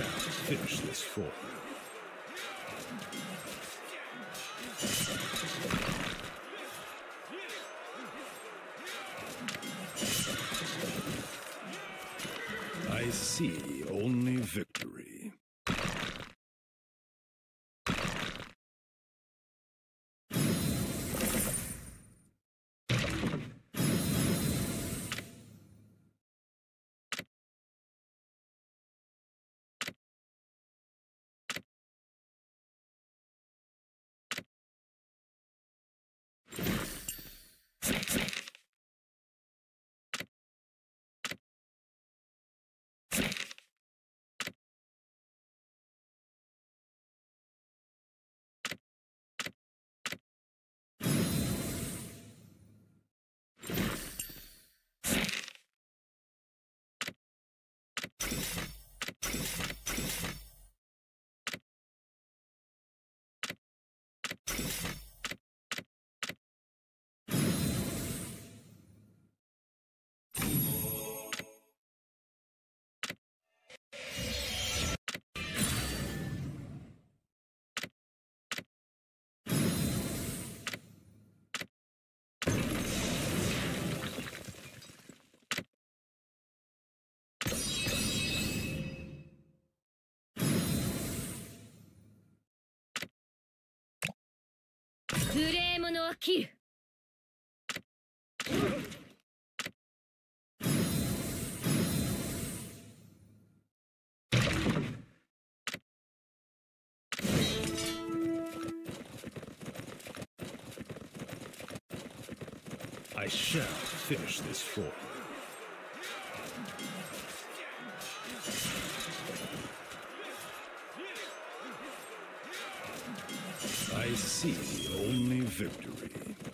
finish this for you. I see only victory. you 無礼者は切る I shall finish this for you. I see only victory.